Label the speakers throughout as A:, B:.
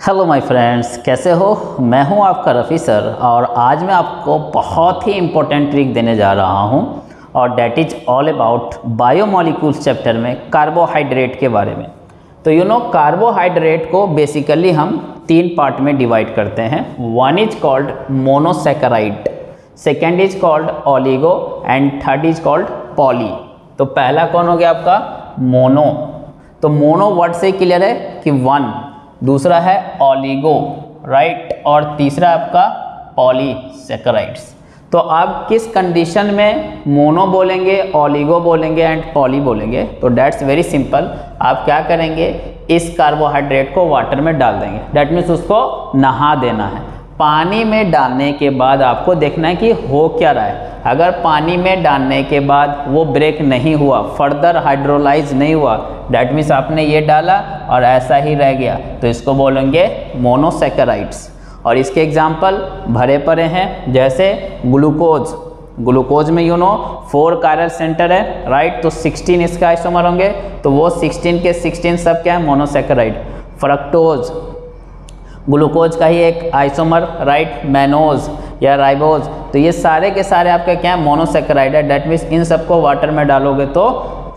A: Hello my friends कैसे हो? मैं हूँ आपका रफ़ी सर और आज मैं आपको बहुत ही इम्पोर्टेंट ट्रिक देने जा रहा हूँ और that is all about biomolecules chapter में कार्बोहाइड्रेट के बारे में। तो यू नो कार्बोहाइड्रेट को बेसिकली हम तीन पार्ट में डिवाइड करते हैं। One is called monosaccharide second is called oligo and third is called poly तो पहला कौन हो गया आपका? मोनो तो मोनो वर्ड से क्लियर है कि वन दूसरा है ओलिगो राइट और तीसरा आपका पॉलीसेकेराइड्स तो आप किस कंडीशन में मोनो बोलेंगे ओलिगो बोलेंगे एंड पॉली बोलेंगे? तो डैट्स वेरी सिंपल आप क्या करेंगे? इस कार्बोहाइड्रेट को वाटर में डाल देंगे. डैट मीन्स उसको नहा देना है. पानी में डालने के बाद आपको देखना है कि हो क्या रहा है। अगर पानी में डालने के बाद वो ब्रेक नहीं हुआ फर्दर हाइड्रोलाइज नहीं हुआ डैट मीन्स आपने ये डाला और ऐसा ही रह गया। तो इसको बोलेंगे मोनोसेकेराइड्स और इसके एग्ज़ाम्पल भरे पड़े हैं, जैसे ग्लूकोज ग्लूकोज में you know four chiral centre है राइट तो 16 इसका आइसोमर होंगे तो वो 16 के 16 सब क्या है? मोनोसेकेराइड फ्रक्टोज ग्लूकोज का ही एक आइसोमर राइट मैनोज या राइबोज तो ये सारे के सारे आपके क्या है? मोनोसेकेराइड है। डेट मीन्स इन सबको वाटर में डालोगे तो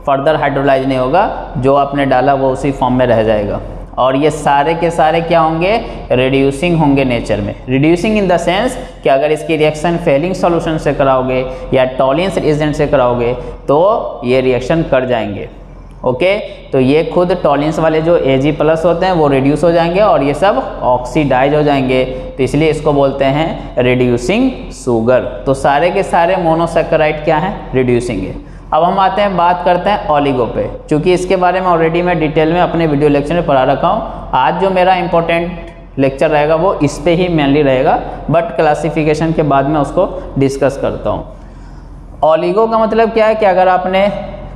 A: फर्दर हाइड्रोलाइज नहीं होगा। जो आपने डाला वो उसी फॉर्म में रह जाएगा। और ये सारे के सारे क्या होंगे? रिड्यूसिंग होंगे नेचर में। रिड्यूसिंग इन द सेंस कि अगर इसकी रिएक्शन फेलिंग सॉल्यूशन से कराओगे या टॉलियंस एजेंट से कराओगे तो ये रिएक्शन कर जाएँगे। ओके? तो ये खुद टॉलियंस वाले जो ए जी प्लस होते हैं, वो रिड्यूस हो जाएँगे और ये सब ऑक्सीडाइज हो जाएँगे। तो इसलिए इसको बोलते हैं रिड्यूसिंग शुगर तो सारे के सारे मोनोसेकेराइड क्या है? रिड्यूसिंग है। अब हम आते हैं, बात करते हैं ओलिगो पे। क्योंकि इसके बारे में ऑलरेडी मैं डिटेल में अपने वीडियो लेक्चर में पढ़ा रखा हूँ। आज जो मेरा इंपॉर्टेंट लेक्चर रहेगा, वो इस पर ही मेनली रहेगा। बट क्लासिफिकेशन के बाद में उसको डिस्कस करता हूँ। ओलिगो का मतलब क्या है कि अगर आपने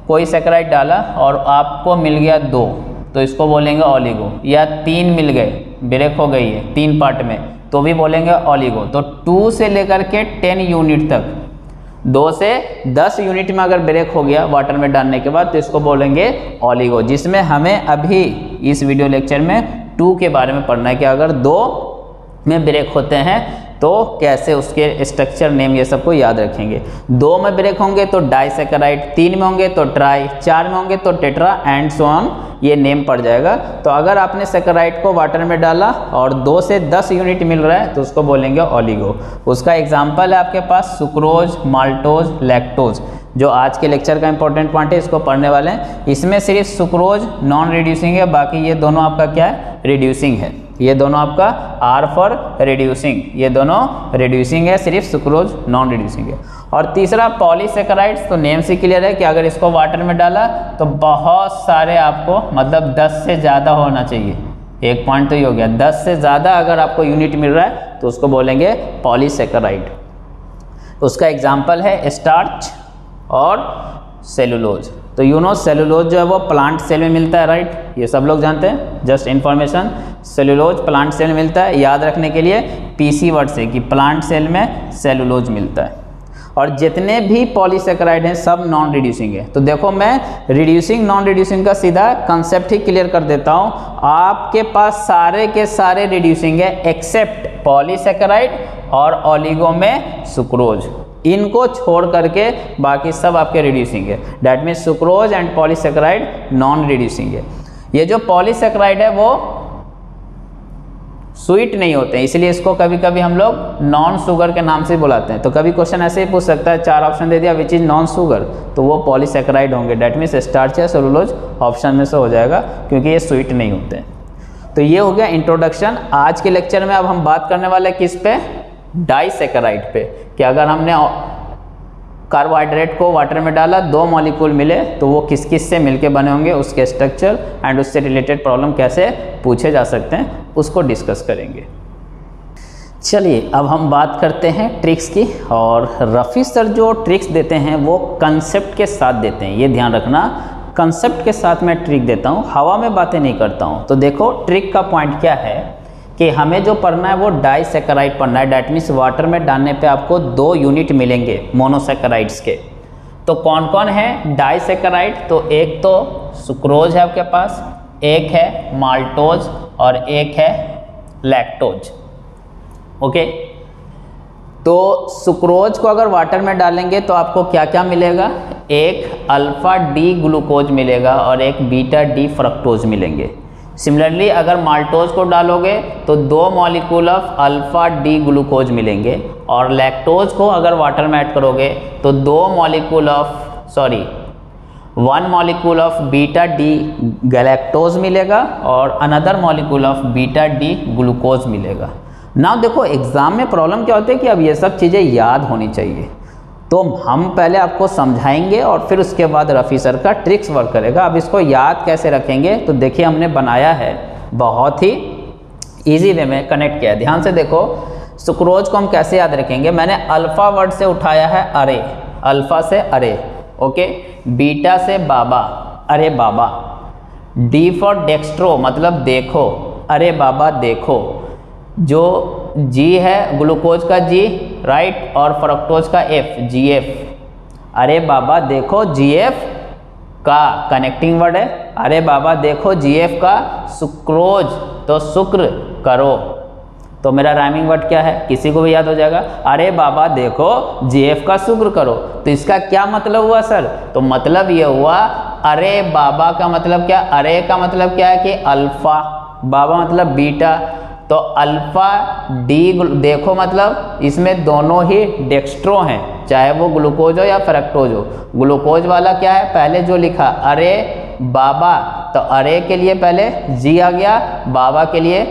A: कोई सेक्राइड डाला और आपको मिल गया दो तो इसको बोलेंगे ओलिगो या तीन मिल गए ब्रेक हो गई है तीन पार्ट में तो भी बोलेंगे ओलिगो तो टू से लेकर के टेन यूनिट तक, दो से दस यूनिट में अगर ब्रेक हो गया वाटर में डालने के बाद तो इसको बोलेंगे ओलिगो जिसमें हमें अभी इस वीडियो लेक्चर में टू के बारे में पढ़ना है कि अगर दो में ब्रेक होते हैं तो कैसे उसके स्ट्रक्चर नेम ये सबको याद रखेंगे। दो में ब्रेक होंगे तो डाइसेकेराइड तीन में होंगे तो ट्राई चार में होंगे तो टेट्रा एंड सो ऑन ये नेम पड़ जाएगा। तो अगर आपने सेकेराइड को वाटर में डाला और दो से दस यूनिट मिल रहा है तो उसको बोलेंगे ओलिगो उसका एग्ज़ाम्पल है आपके पास सुक्रोज माल्टोज लैक्टोज जो आज के लेक्चर का इंपॉर्टेंट पॉइंट है, इसको पढ़ने वाले हैं। इसमें सिर्फ़ सुक्रोज नॉन रिड्यूसिंग है, बाकी ये दोनों आपका क्या है? रिड्यूसिंग है। ये दोनों आपका आर फॉर रिड्यूसिंग ये दोनों रिड्यूसिंग है, सिर्फ़ सुक्रोज नॉन रिड्यूसिंग है। और तीसरा पॉलीसेकेराइड्स तो नेम से क्लियर है कि अगर इसको वाटर में डाला तो बहुत सारे आपको मतलब 10 से ज़्यादा होना चाहिए। एक पॉइंट तो ये हो गया। 10 से ज़्यादा अगर आपको यूनिट मिल रहा है तो उसको बोलेंगे पॉलीसेकेराइड उसका एग्ज़ाम्पल है स्टार्च और सेलुलोज तो यू नो सेलुलोज जो है वो प्लांट सेल में मिलता है राइट right? ये सब लोग जानते हैं? Just information cellulose plant cell में मिलता है। याद रखने के लिए पीसी वर्ड से कि प्लांट सेल में सेलुलोज मिलता है। और जितने भी पॉलीसेक्राइड हैं, सब नॉन रिड्यूसिंग है। तो देखो मैं रिड्यूसिंग नॉन रिड्यूसिंग का सीधा कंसेप्ट ही क्लियर कर देता हूँ। आपके पास सारे के सारे रिड्यूसिंग है एक्सेप्ट पॉलीसेक्राइड और ओलिगो में सुक्रोज इनको छोड़ करके बाकी सब आपके रिड्यूसिंग है। That means sucrose and polysaccharide non reducing है। ये जो पॉलीसेक्राइड है, वो स्वीट नहीं होते हैं इसलिए इसको कभी कभी हम लोग नॉन शुगर के नाम से बुलाते हैं। तो कभी क्वेश्चन ऐसे ही पूछ सकता है, चार ऑप्शन दे दिया विच इज़ नॉन शुगर तो वो पॉलीसेक्राइड होंगे। डैट मीन्स स्टार्च या सेलुलोज ऑप्शन में से हो जाएगा, क्योंकि ये स्वीट नहीं होते। तो ये हो गया इंट्रोडक्शन आज के लेक्चर में अब हम बात करने वाले किस पे? डाइसेकेराइड पे कि अगर हमने कार्बोहाइड्रेट को वाटर में डाला, दो मॉलिक्यूल मिले तो वो किस किस से मिलके बने होंगे, उसके स्ट्रक्चर एंड उससे रिलेटेड प्रॉब्लम कैसे पूछे जा सकते हैं, उसको डिस्कस करेंगे। चलिए, अब हम बात करते हैं ट्रिक्स की, और रफ़ी सर जो ट्रिक्स देते हैं, वो कंसेप्ट के साथ देते हैं। ये ध्यान रखना कंसेप्ट के साथ मैं ट्रिक देता हूँ, हवा में बातें नहीं करता हूँ। तो देखो ट्रिक का पॉइंट क्या है? कि हमें जो पढ़ना है वो डाइसेकेराइड पढ़ना है। डैट मीन्स वाटर में डालने पे आपको दो यूनिट मिलेंगे मोनोसेकेराइड्स के। तो कौन कौन है? डाइसेकेराइड तो एक तो सुक्रोज है आपके पास, एक है माल्टोज और एक है लैक्टोज ओके तो सुक्रोज को अगर वाटर में डालेंगे तो आपको क्या क्या मिलेगा? एक अल्फ़ा डी ग्लूकोज मिलेगा और एक बीटा डी फ्रक्टोज मिलेंगे। सिमिलरली अगर माल्टोज को डालोगे तो दो molecule of alpha D glucose मिलेंगे। और लैक्टोज को अगर वाटर में ऐड करोगे तो दो molecule of sorry one molecule of beta D galactose मिलेगा और another molecule of beta D glucose मिलेगा। ना देखो एग्ज़ाम में प्रॉब्लम क्या होती है कि अब ये सब चीज़ें याद होनी चाहिए। तो हम पहले आपको समझाएँगे और फिर उसके बाद रफ़ी सर का ट्रिक्स वर्क करेगा। अब इसको याद कैसे रखेंगे? तो देखिए, हमने बनाया है बहुत ही ईजी वे में कनेक्ट किया ध्यान से देखो, सुक्रोज को हम कैसे याद रखेंगे? मैंने अल्फ़ा वर्ड से उठाया है अरे अल्फ़ा से अरे ओके बीटा से बाबा अरे बाबा डी फॉर डेक्स्ट्रो मतलब देखो अरे बाबा देखो। जो जी है ग्लूकोज का जी राइट और फ्रक्टोज का एफ़ जी एफ़ अरे बाबा, देखो जी एफ़ का कनेक्टिंग वर्ड है। अरे बाबा, देखो जी एफ़ का सुक्रोज तो शुक्र करो। तो मेरा राइमिंग वर्ड क्या है? किसी को भी याद हो जाएगा। अरे बाबा, देखो जी एफ़ का शुक्र करो। तो इसका क्या मतलब हुआ, सर? तो मतलब ये हुआ, अरे बाबा का मतलब क्या? अरे का मतलब क्या है कि अल्फ़ा। बाबा मतलब बीटा। तो अल्फ़ा डी देखो मतलब इसमें दोनों ही डेक्स्ट्रो हैं, चाहे वो ग्लूकोज हो या फ्रक्टोज हो। ग्लूकोज वाला क्या है? पहले जो लिखा, अरे, बाबा तो अरे के लिए पहले जी आ गया, बाबा के लिए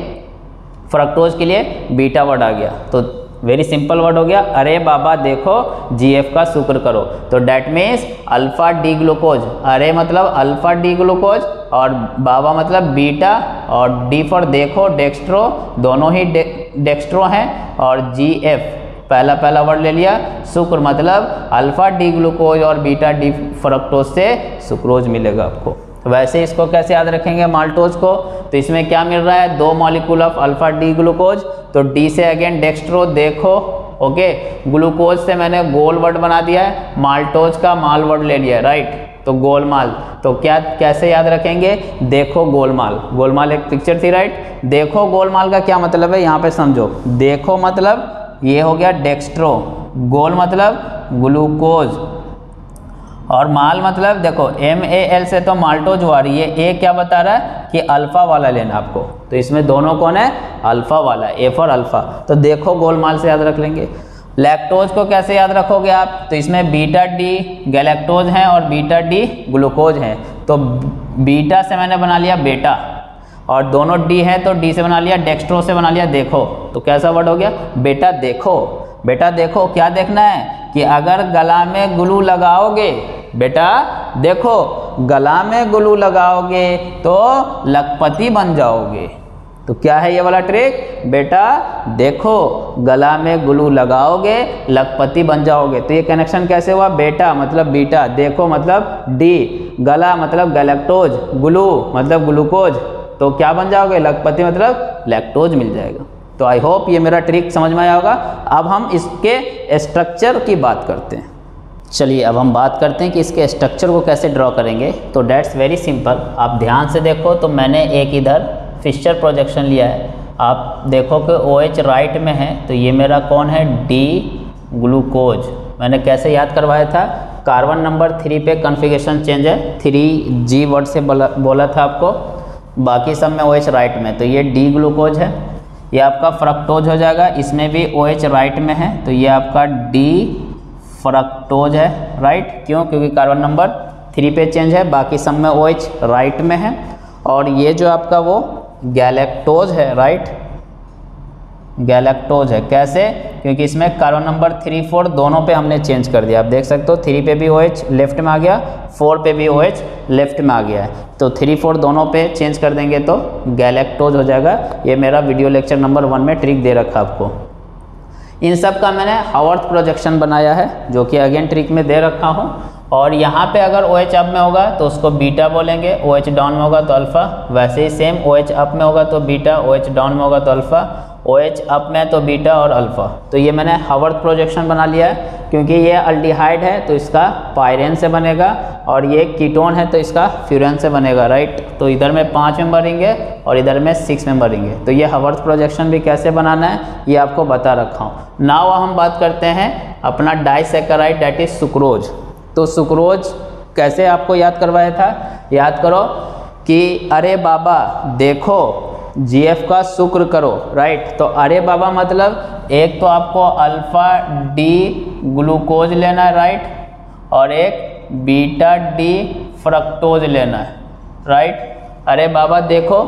A: फ्रक्टोज के लिए बीटा वर्ड आ गया। तो वेरी सिंपल वर्ड हो गया। अरे बाबा देखो जीएफ का शुक्र करो। तो that means alpha D glucose अरे मतलब अल्फ़ा डी ग्लूकोज और बाबा मतलब बीटा और डी फॉर देखो डेक्स्ट्रो दोनों ही डे, डेक्स्ट्रो हैं और जी एफ़ पहला पहला वर्ड ले लिया। शुक्र मतलब अल्फ़ा डी ग्लूकोज और बीटा डी फ्रक्टोज से सुक्रोज मिलेगा आपको। वैसे इसको कैसे याद रखेंगे माल्टोज को? तो इसमें क्या मिल रहा है? दो molecule of alpha D glucose. तो डी से अगेन डेक्स्ट्रो देखो, ओके? ग्लूकोज से मैंने गोल वर्ड बना दिया है, माल्टोज का माल वर्ड ले लिया राइट? तो गोलमाल तो क्या, कैसे याद रखेंगे? देखो गोलमाल गोलमाल एक पिक्चर थी राइट देखो गोलमाल का क्या मतलब है? यहाँ पे समझो। देखो मतलब ये हो गया डेक्स्ट्रो। गोल मतलब ग्लूकोज। और माल मतलब देखो एम ए एल से तो माल्टोज हुआ रही है। ए क्या बता रहा है कि अल्फ़ा वाला लेना आपको। तो इसमें दोनों कौन है? अल्फ़ा वाला ए फॉर अल्फ़ा। तो देखो गोल माल से याद रख लेंगे। लैक्टोज को कैसे याद रखोगे आप? तो इसमें बीटा डी गैलेक्टोज हैं और बीटा डी ग्लूकोज हैं। तो बीटा से मैंने बना लिया बेटा और दोनों डी है तो डी से बना लिया डेक्स्ट्रो से बना लिया, देखो। तो कैसा वर्ड हो गया? बेटा देखो। बेटा देखो क्या देखना है कि अगर गला में ग्लू लगाओगे, बेटा देखो गला में ग्लू लगाओगे तो लखपति बन जाओगे। तो क्या है ये वाला ट्रिक बेटा देखो गला में ग्लू लगाओगे, लखपति बन जाओगे। तो ये कनेक्शन कैसे हुआ? बेटा मतलब बीटा। देखो मतलब डी गला मतलब गैलेक्टोज ग्लू मतलब ग्लूकोज तो क्या बन जाओगे? लखपति मतलब लैक्टोज मिल जाएगा। तो आई होप ये मेरा ट्रिक समझ में आया होगा। अब हम इसके स्ट्रक्चर की बात करते हैं। चलिए, अब हम बात करते हैं कि इसके स्ट्रक्चर को कैसे ड्रॉ करेंगे। तो डेट्स वेरी सिंपल आप ध्यान से देखो तो मैंने एक इधर फिक्चर प्रोजेक्शन लिया है। आप देखो कि ओ OH राइट में है तो ये मेरा कौन है? डी ग्लूकोज मैंने कैसे याद करवाया था? कार्बन नंबर थ्री पे कन्फिगेशन चेंज है। थ्री जी वर्ड से बोला बोला था आपको। बाकी सब में ओ OH राइट में। तो ये डी ग्लूकोज है। ये आपका फ्रक्टोज हो जाएगा। इसमें भी ओ OH राइट में है तो ये आपका डी फ्रक्टोज है राइट क्यों? क्योंकि कार्बन नंबर थ्री पे चेंज है, बाकी सब में ओ OH राइट में है। और ये जो आपका वो गैलेक्टोज है राइट गैलेक्टोज है। कैसे? क्योंकि इसमें कार्बन नंबर थ्री फोर दोनों पे हमने चेंज कर दिया। आप देख सकते हो थ्री पे भी ओ OH लेफ़्ट में आ गया फोर पे भी ओ OH लेफ़्ट में आ गया है। तो थ्री फोर दोनों पे चेंज कर देंगे तो गैलेक्टोज हो जाएगा। ये मेरा वीडियो लेक्चर नंबर वन में ट्रिक दे रखा आपको। इन सब का मैंने हावर्थ प्रोजेक्शन बनाया है, जो कि अगेन ट्रिक में दे रखा हूँ। और यहाँ पे अगर ओ OH अप में होगा तो उसको बीटा बोलेंगे। ओ OH डाउन में होगा तो अल्फ़ा वैसे ही सेम ओ OH अप में होगा तो बीटा ओ OH डाउन में होगा तो अल्फ़ा ओ OH अप में तो बीटा और अल्फ़ा तो ये मैंने हवर्थ प्रोजेक्शन बना लिया है, क्योंकि ये अल्डिहाइड है तो इसका पायरेन से बनेगा, और ये कीटोन है तो इसका फ्यूरन से बनेगा राइट तो इधर में पाँच मेंबर रहेंगे, और इधर में सिक्स मेंबर रहेंगे। तो ये हवर्थ प्रोजेक्शन भी कैसे बनाना है, ये आपको बता रखा हूँ। नाव हम बात करते हैं अपना डाइसेकराइड डैट इज़ सुक्रोज तो सुक्रोज कैसे आपको याद करवाया था? याद करो कि अरे बाबा, देखो जीएफ का शुक्र करो राइट तो अरे बाबा मतलब एक तो आपको अल्फ़ा डी ग्लूकोज लेना है राइट और एक बीटा डी फ्रक्टोज लेना है राइट अरे बाबा देखो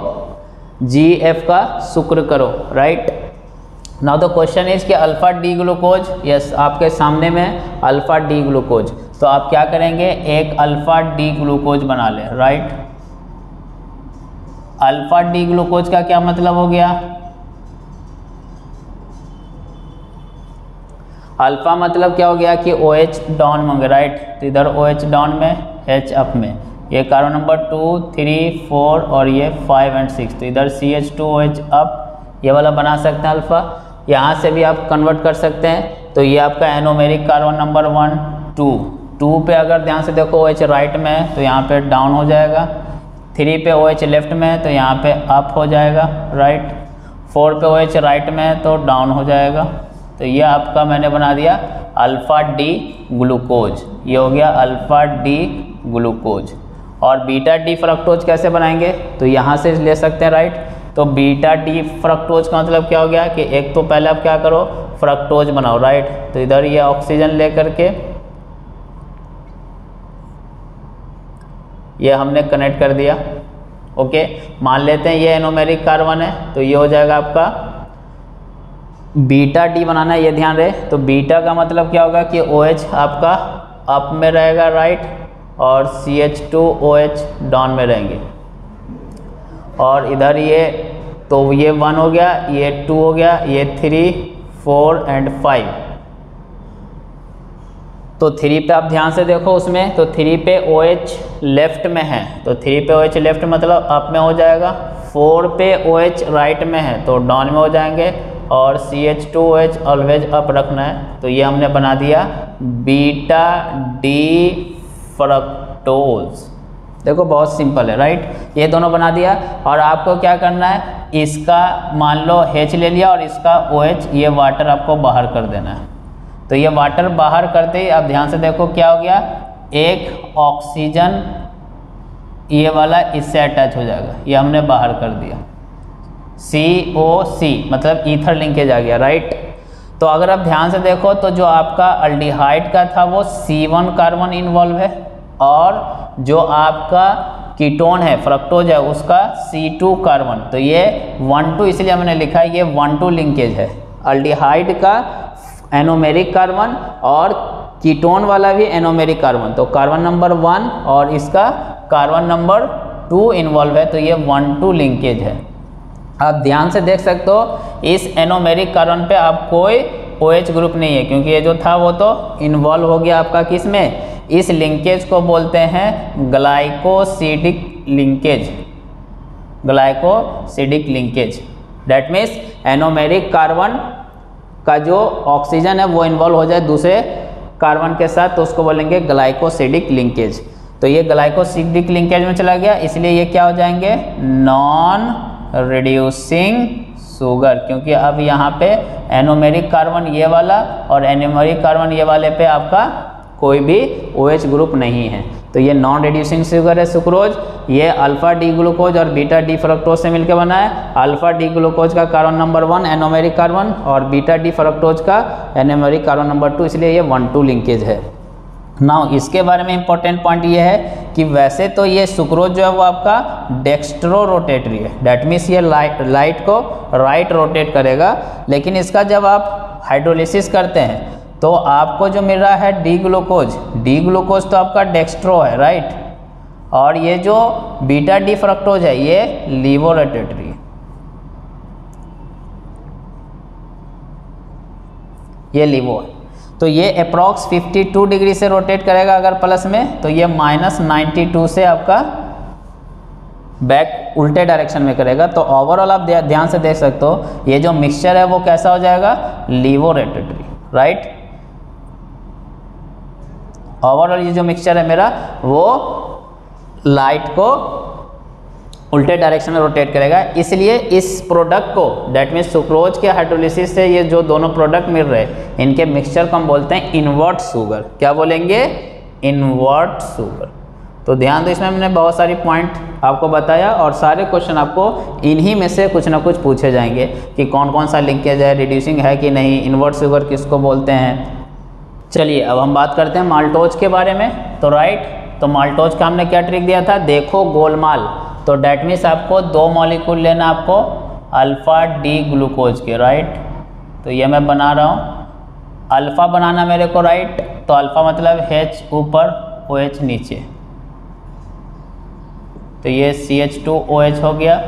A: जीएफ का शुक्र करो right now the question is कि अल्फ़ा डी ग्लूकोज यस आपके सामने में अल्फ़ा डी ग्लूकोज तो आप क्या करेंगे? एक अल्फ़ा डी ग्लूकोज बना लें राइट अल्फ़ा डी ग्लूकोज का क्या मतलब हो गया? अल्फ़ा मतलब क्या हो गया कि ओ एच डाउन में राइट तो इधर ओ एच डाउन में एच अप में। ये carbon number two three four और ये फाइव एंड सिक्स तो इधर C H two O H up ये वाला बना सकते हैं अल्फ़ा। यहाँ से भी आप कन्वर्ट कर सकते हैं। तो ये आपका anomeric carbon number one two two पे अगर ध्यान से देखो ओ एच राइट में है तो यहाँ पे डाउन हो जाएगा। थ्री पे ओ एच लेफ़्ट में है तो यहाँ पे अप हो जाएगा राइट फोर पे ओ एच राइट में है तो डाउन हो जाएगा. तो ये आपका मैंने बना दिया अल्फ़ा डी ग्लूकोज ये हो गया अल्फ़ा डी ग्लूकोज और बीटा डी फ्रक्टोज कैसे बनाएँगे? तो यहाँ से ले सकते हैं राइट तो बीटा डी फ्रक्टोज का मतलब क्या हो गया कि एक तो पहले आप क्या करो फ्रक्टोज बनाओ राइट तो इधर ये ऑक्सीजन ले के ये हमने कनेक्ट कर दिया। ओके मान लेते हैं ये एनोमेरिक कार्बन है तो ये हो जाएगा आपका बीटा डी बनाना है, ये ध्यान रहे। तो बीटा का मतलब क्या होगा कि ओ OH आपका अप में रहेगा राइट और C H two O H down में रहेंगे। और इधर ये तो ये वन हो गया, ये टू हो गया, ये थ्री फोर एंड फाइव तो थ्री पे आप ध्यान से देखो उसमें तो थ्री पे ओ एच लेफ़्ट में है। तो थ्री पे ओ एच लेफ़्ट मतलब अप में हो जाएगा फोर पे ओ एच राइट में है तो डाउन में हो जाएँगे, और C H two O H always up रखना है। तो ये हमने बना दिया बीटा डी फ्रक्टोज देखो बहुत सिंपल है राइट ये दोनों बना दिया, और आपको क्या करना है, इसका मान लो एच ले लिया, और इसका ओ OH ये वाटर आपको बाहर कर देना है। तो ये वाटर बाहर करते ही आप ध्यान से देखो क्या हो गया? एक ऑक्सीजन ये वाला इससे अटैच हो जाएगा। ये हमने बाहर कर दिया। सी ओ सी मतलब ईथर लिंकेज आ गया राइट तो अगर आप ध्यान से देखो तो जो आपका अल्डिहाइड का था वो सी वन कार्बन इन्वॉल्व है और जो आपका कीटोन है फ्रक्टोज है, उसका सी टू कार्बन तो ये वन टू इसलिए हमने लिखा है, ये वन टू लिंकेज है। अल्डिहाइड का एनोमेरिक कार्बन और कीटोन वाला भी एनोमेरिक कार्बन तो कार्बन नंबर वन और इसका कार्बन नंबर टू इन्वॉल्व है तो ये वन टू लिंकेज है। आप ध्यान से देख सकते हो, इस एनोमेरिक कार्बन पे आप कोई ओ OH ग्रुप नहीं है, क्योंकि ये जो था वो तो इन्वॉल्व हो गया आपका किसमें? इस लिंकेज को बोलते हैं glycosidic linkage glycosidic linkage that means anomeric carbon का जो ऑक्सीजन है वो इन्वॉल्व हो जाए दूसरे कार्बन के साथ तो उसको बोलेंगे ग्लाइकोसिडिक लिंकेज तो ये ग्लाइकोसिडिक लिंकेज में चला गया, इसलिए ये क्या हो जाएँगे? नॉन रिड्यूसिंग शुगर क्योंकि अब यहाँ पे एनोमेरिक कार्बन ये वाला और एनोमेरिक कार्बन ये वाले पे आपका कोई भी ओ OH ग्रुप नहीं है। तो ये नॉन रिड्यूसिंग शुगर है सुक्रोज ये अल्फ़ा डी ग्लूकोज और बीटा डी फ्रक्टोज से मिलकर बना है। अल्फ़ा डी ग्लूकोज का carbon number one anomeric carbon और बीटा डी फ्रक्टोज का एनोमेरिक कार्बन नंबर टू इसलिए ये वन टू लिंकेज है। नाउ इसके बारे में इंपॉर्टेंट पॉइंट ये है कि वैसे तो ये सुक्रोज जो है वो आपका डेक्स्ट्रो रोटेटरी है। डैट मीन्स ये लाइट लाइट को राइट रोटेट करेगा। लेकिन इसका जब आप हाइड्रोलिसिस करते हैं तो आपको जो मिल रहा है डी ग्लूकोज डी ग्लूकोज तो आपका डेक्स्ट्रो है राइट और ये जो बीटा डी फ्रक्टोज है, ये लिवोरेटेटरी ये लिवो है। तो ये अप्रॉक्स 52 डिग्री से रोटेट करेगा अगर प्लस में तो ये माइनस नाइन्टी से आपका बैक उल्टे डायरेक्शन में करेगा। तो ओवरऑल आप ध्यान से देख सकते हो, ये जो मिक्सचर है वो कैसा हो जाएगा? लिवोरेटेटरी राइट ओवरऑल ये जो मिक्सचर है मेरा, वो लाइट को उल्टे डायरेक्शन में रोटेट करेगा। इसलिए इस प्रोडक्ट को डेट मीन सुक्रोज के हाइड्रोलिसिस से ये जो दोनों प्रोडक्ट मिल रहे हैं, इनके मिक्सचर को हम बोलते हैं इन्वर्ट शुगर क्या बोलेंगे? इन्वर्ट शुगर तो ध्यान दो, इसमें हमने बहुत सारी पॉइंट आपको बताया और सारे क्वेश्चन आपको इन्हीं में से कुछ ना कुछ पूछे जाएँगे कि कौन कौन सा लिंकेज है रिड्यूसिंग है कि नहीं इन्वर्ट शुगर किसको बोलते हैं? चलिए, अब हम बात करते हैं माल्टोज के बारे में। तो राइट तो माल्टोज का हमने क्या ट्रिक दिया था? देखो गोलमाल तो डैट मीन्स आपको दो मॉलिक्यूल लेना आपको अल्फ़ा डी ग्लूकोज के राइट तो ये मैं बना रहा हूँ। अल्फ़ा बनाना मेरे को राइट तो अल्फ़ा मतलब एच ऊपर ओ एच नीचे। तो ये C H two O H हो गया।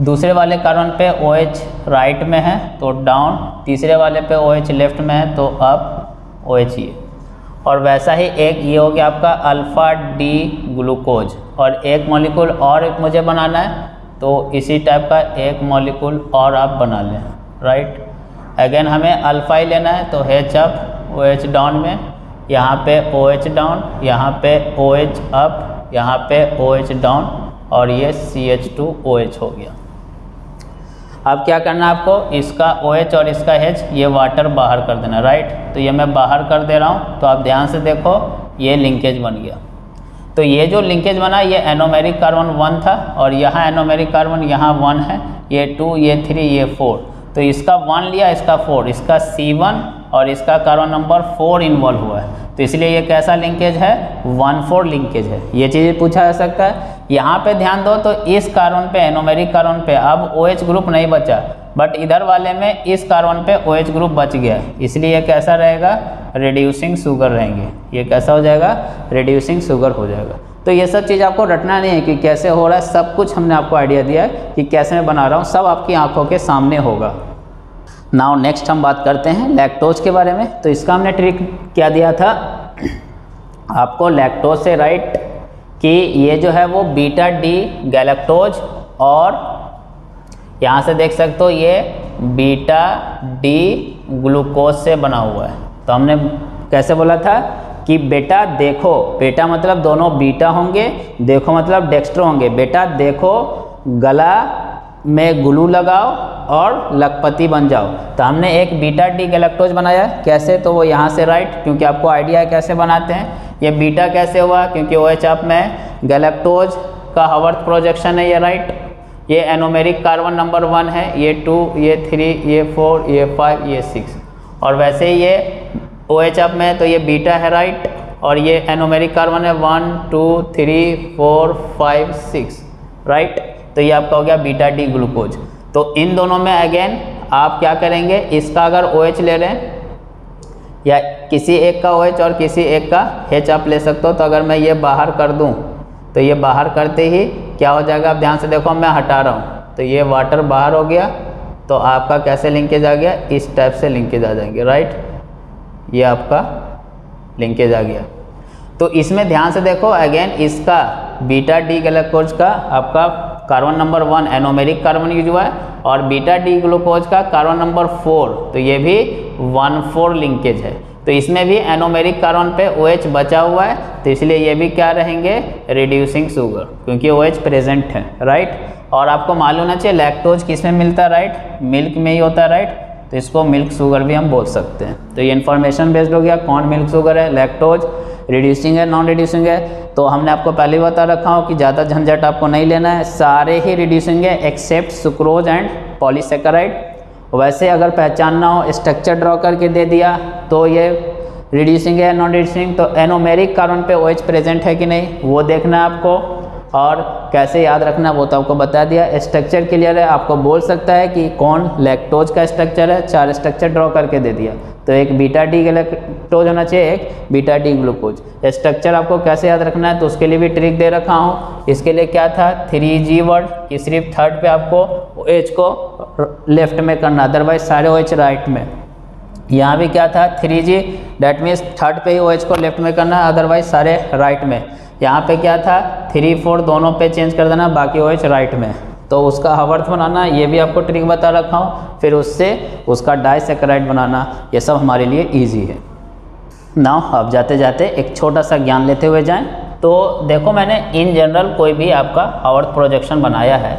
A: दूसरे वाले कार्बन पे ओ एच राइट में है तो डाउन तीसरे वाले पे ओ एच लेफ़्ट में है तो अप ओ एच ये और वैसा ही एक ये हो गया आपका अल्फ़ा डी ग्लूकोज। और एक मॉलिक्यूल और एक मुझे बनाना है तो इसी टाइप का एक मॉलिक्यूल और आप बना लें राइट अगेन हमें अल्फ़ा ही लेना है तो H up O H down में, यहाँ पे ओ एच डाउन यहाँ पे ओ एच अप यहाँ पे ओ एच डाउन और ये C H two O H हो गया। अब क्या करना है आपको? इसका ओ OH और इसका एच ये वाटर बाहर कर देना राइट तो ये मैं बाहर कर दे रहा हूँ तो आप ध्यान से देखो, ये लिंकेज बन गया। तो ये जो लिंकेज बना, ये एनोमेरिक कार्बन वन था, और यहाँ एनोमेरिक कार्बन यहाँ वन है, ये टू ये थ्री ये फोर तो इसका वन लिया, इसका फोर इसका सी वन और इसका कार्बन नंबर फोर इन्वॉल्व हुआ है। तो इसलिए ये कैसा लिंकेज है? वन फोर लिंकेज है। ये चीज़ पूछा जा सकता है। यहाँ पे ध्यान दो तो इस कार्बन पे एनोमेरिक कार्बन पे, अब ओ OH ग्रुप नहीं बचा बट इधर वाले में इस कार्बन पे ओ OH ग्रुप बच गया, इसलिए कैसा रहेगा? रिड्यूसिंग शुगर रहेंगे, ये कैसा हो जाएगा? रिड्यूसिंग शुगर हो जाएगा। तो ये सब चीज़ आपको रटना नहीं है कि कैसे हो रहा है, सब कुछ हमने आपको आइडिया दिया है कि कैसे मैं बना रहा हूँ, सब आपकी आँखों के सामने होगा। नाउ नेक्स्ट हम बात करते हैं लैक्टोज के बारे में तो इसका हमने ट्रिक क्या दिया था? आपको लैक्टोज से राइट कि ये जो है वो बीटा डी गैलेक्टोज और यहाँ से देख सकते हो ये बीटा डी ग्लूकोज से बना हुआ है। तो हमने कैसे बोला था कि बेटा देखो बेटा मतलब दोनों बीटा होंगे, देखो मतलब डेक्स्ट्रो होंगे। बेटा देखो, गला में ग्लू लगाओ और लखपति बन जाओ। तो हमने एक बीटा डी गैलेक्टोज बनाया। कैसे? तो वो यहाँ से राइट क्योंकि आपको आइडिया है कैसे बनाते हैं। ये बीटा कैसे हुआ? क्योंकि ओ एच में गैलेक्टोज का हवर्थ प्रोजेक्शन है, ये राइट ये एनोमेरिक कार्बन नंबर वन है, ये टू ये थ्री ये फोर ये फाइव ये सिक्स और वैसे ही ये ओ एच अप में तो ये बीटा है राइट और ये एनोमेरिक कार्बन है one two three four five six right तो ये आपका हो गया बीटा डी ग्लूकोज तो इन दोनों में अगेन आप क्या करेंगे? इसका अगर ओ OH ले रहे हैं या किसी एक का ओ OH और किसी एक का एच आप ले सकते हो। तो अगर मैं ये बाहर कर दूँ तो ये बाहर करते ही क्या हो जाएगा? आप ध्यान से देखो, मैं हटा रहा हूँ। तो ये वाटर बाहर हो गया तो आपका कैसे लिंकेज आ गया? इस टाइप से लिंकेज आ जाएँगे राइट ये आपका लिंकेज आ गया। तो इसमें ध्यान से देखो अगेन इसका बीटा डी ग्लूकोज का आपका carbon number one anomeric carbon use हुआ है और बीटा डी ग्लूकोज का कार्बन नंबर फोर तो ये भी वन फोर लिंकेज है। तो इसमें भी एनोमेरिक कार्बन पे ओ OH बचा हुआ है तो इसलिए ये भी क्या रहेंगे? रिड्यूसिंग शुगर क्योंकि ओ OH प्रेजेंट है राइट और आपको मालूम होना चाहिए लैक्टोज किसमें मिलता है राइट मिल्क में ही होता है राइट तो इसको मिल्क शुगर भी हम बोल सकते हैं। तो ये इन्फॉर्मेशन बेस्ड हो गया, कौन मिल्क शुगर है? लैक्टोज रिड्यूसिंग है नॉन रिड्यूसिंग है? तो हमने आपको पहले ही बता रखा हो कि ज़्यादा झंझट आपको नहीं लेना है, सारे ही रिड्यूसिंग है एक्सेप्ट सुक्रोज एंड पॉलीसेकेराइड वैसे अगर पहचानना हो स्ट्रक्चर ड्रॉ करके दे दिया तो ये रिड्यूसिंग है नॉन रिड्यूसिंग तो एनोमेरिक कार्बन पे ओ OH प्रेजेंट है कि नहीं, वो देखना है आपको। और कैसे याद रखना वो तो आपको बता दिया। स्ट्रक्चर क्लियर है, आपको बोल सकता है कि कौन लैक्टोज का स्ट्रक्चर है, चार स्ट्रक्चर ड्रॉ करके दे दिया। तो एक बीटा डी गैलेक्टोज होना चाहिए, एक बीटा डी ग्लूकोज स्ट्रक्चर आपको कैसे याद रखना है तो उसके लिए भी ट्रिक दे रखा हूँ। इसके लिए क्या था? थ्री जी वर्ड कि सिर्फ़ थर्ड पे आपको एच को लेफ़्ट में करना अदरवाइज़ सारे ओ एच राइट में। यहाँ भी क्या था? Three G that means third पे ही ओ एच को लेफ़्ट में करना अदरवाइज़ सारे राइट में। यहाँ पे क्या था? थ्री फोर दोनों पे चेंज कर देना, बाकी ओ एच राइट में। तो उसका हवर्थ बनाना, ये भी आपको ट्रिक बता रखा हूँ। फिर उससे उसका डाइसेक्राइड बनाना, ये सब हमारे लिए ईजी है। ना अब जाते जाते एक छोटा सा ज्ञान लेते हुए जाएँ। तो देखो मैंने इन जनरल कोई भी आपका हावर्थ प्रोजेक्शन बनाया है।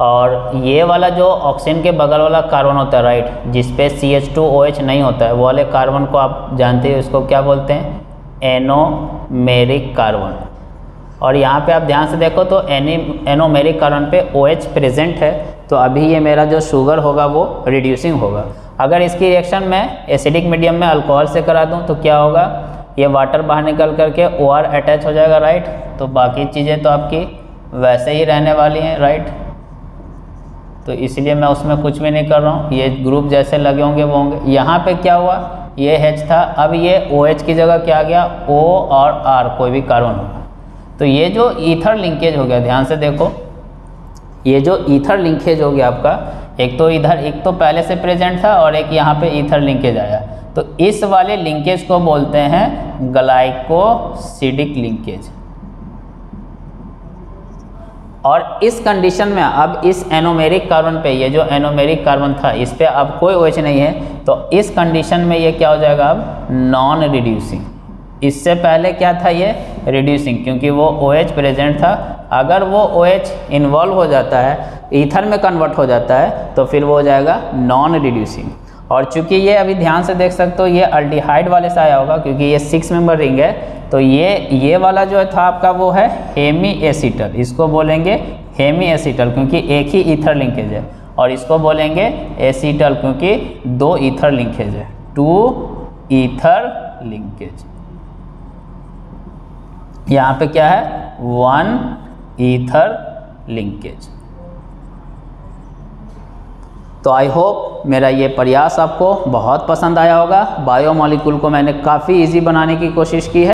A: और ये वाला जो ऑक्सीजन के बगल वाला कार्बन होता है राइट जिस पे C H two O H नहीं होता है, वो वाले कार्बन को आप जानते हैं उसको क्या बोलते हैं? एनोमेरिक कार्बन और यहाँ पे आप ध्यान से देखो तो एनी एनोमेरिक कार्बन पे ओ एच प्रेजेंट है तो अभी ये मेरा जो शुगर होगा वो रिड्यूसिंग होगा। अगर इसकी रिएक्शन मैं एसिडिक मीडियम में अल्कोहल से करा दूँ तो क्या होगा? ये वाटर बाहर निकल करके ओ आर अटैच हो जाएगा राइट तो बाकी चीज़ें तो आपकी वैसे ही रहने वाली हैं राइट तो इसलिए मैं उसमें कुछ भी नहीं कर रहा हूँ। ये ग्रुप जैसे लगे होंगे, वो होंगे। यहाँ पे क्या हुआ? ये एच था। अब ये एच की जगह क्या आ गया? ओ और आर कोई भी कार्बन होगा तो ये जो ईथर लिंकेज हो गया, ध्यान से देखो, ये जो ईथर लिंकेज हो गया आपका, एक तो इधर, एक तो पहले से प्रेजेंट था और एक यहाँ पे ईथर लिंकेज आया। तो इस वाले लिंकेज को बोलते हैं ग्लाइकोसिडिक लिंकेज और इस कंडीशन में, अब इस एनोमेरिक कार्बन पे, ये जो एनोमेरिक कार्बन था, इस पर अब कोई OH नहीं है तो इस कंडीशन में ये क्या हो जाएगा अब? नॉन रिड्यूसिंग इससे पहले क्या था ये? रिड्यूसिंग क्योंकि वो ओ OH प्रेजेंट था। अगर वो ओ OH इन्वॉल्व हो जाता है ईथर में कन्वर्ट हो जाता है तो फिर वो हो जाएगा नॉन रिड्यूसिंग और चूँकि ये अभी ध्यान से देख सकते हो, ये अल्टीहाइड वाले से आया होगा, क्योंकि ये सिक्स मेंबर रिंग है तो ये ये वाला जो था आपका वो है हेमी एसिटल इसको बोलेंगे हेमी एसिटल क्योंकि एक ही ईथर लिंकेज है। और इसको बोलेंगे एसिटल क्योंकि दो ईथर लिंकेज है। टू ईथर लिंकेज यहाँ पे क्या है? वन ईथर लिंकेज तो आई होप मेरा ये प्रयास आपको बहुत पसंद आया होगा। बायोमोलिकुल को मैंने काफ़ी इजी बनाने की कोशिश की है।